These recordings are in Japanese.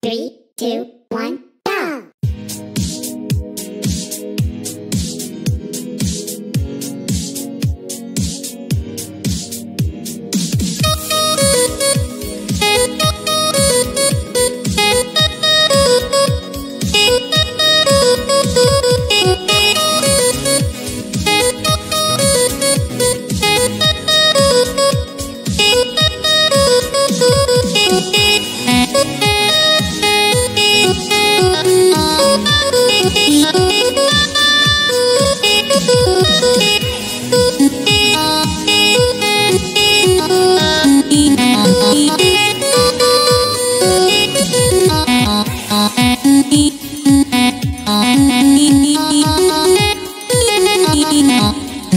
Three, two, one,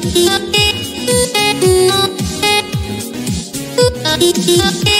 Thank you.